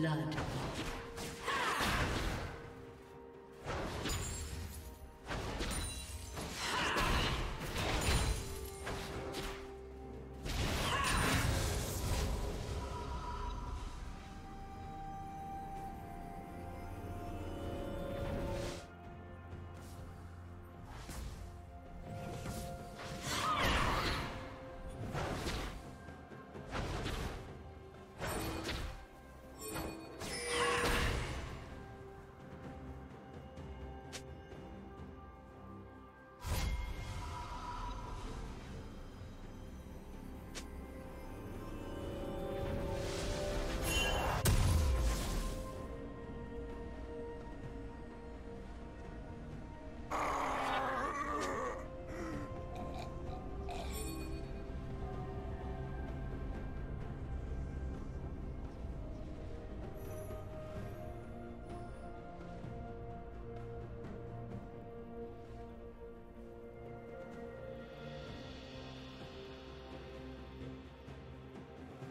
blood.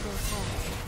Blue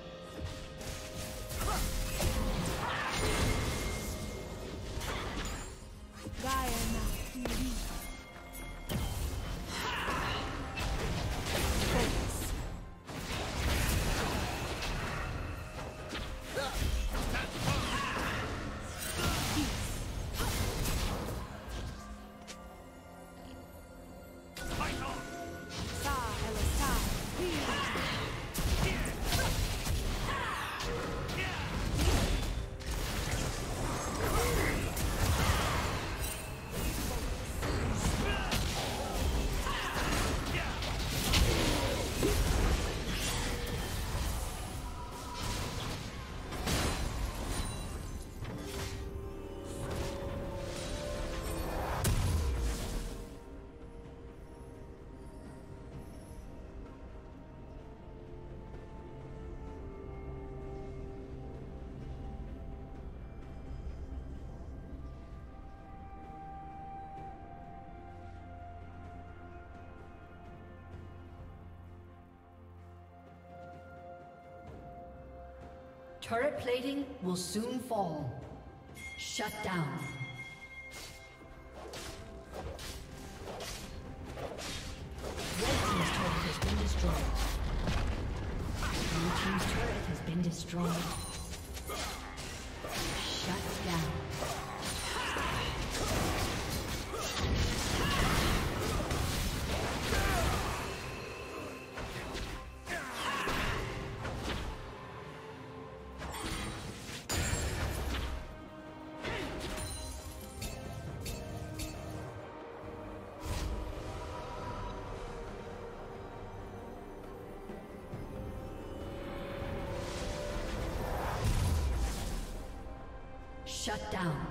Turret plating will soon fall. Shut down. Red Team's turret has been destroyed. Blue Team's turret has been destroyed. Shut down.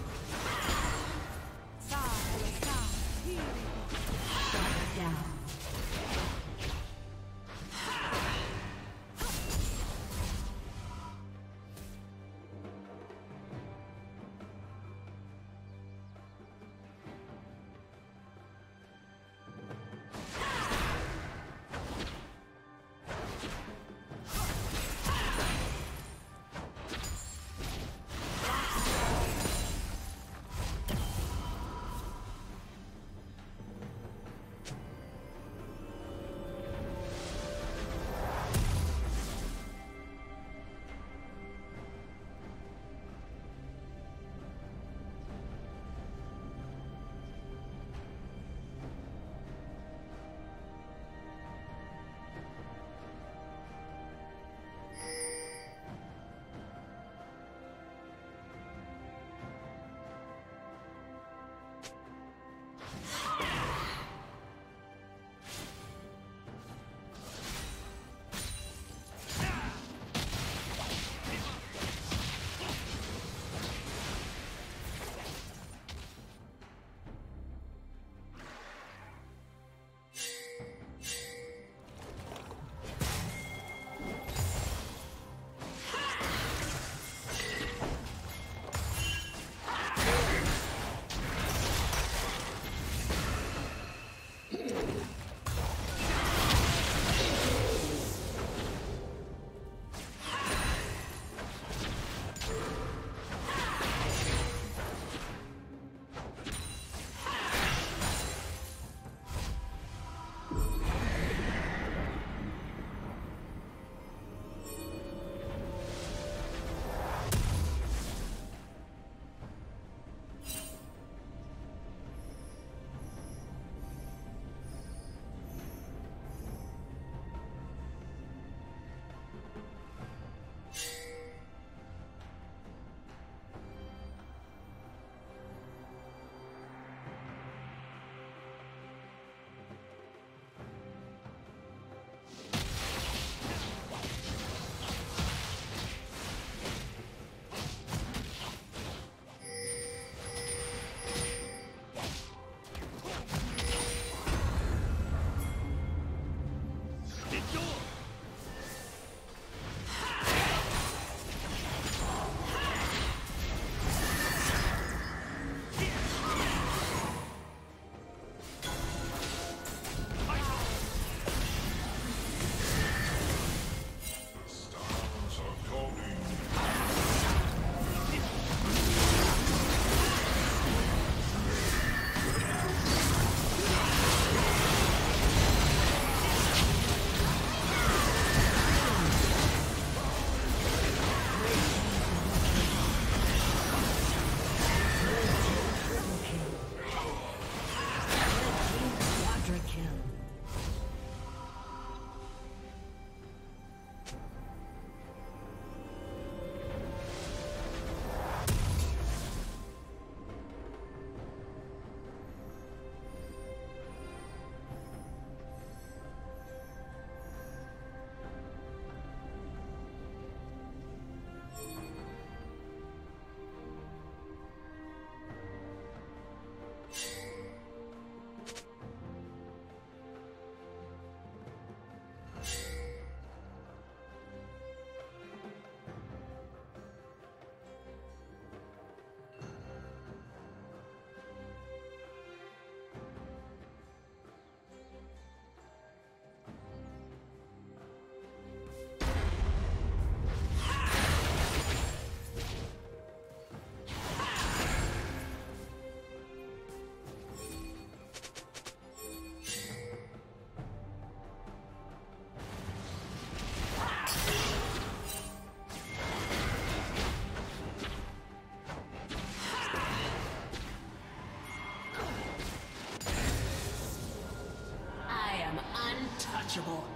untouchable.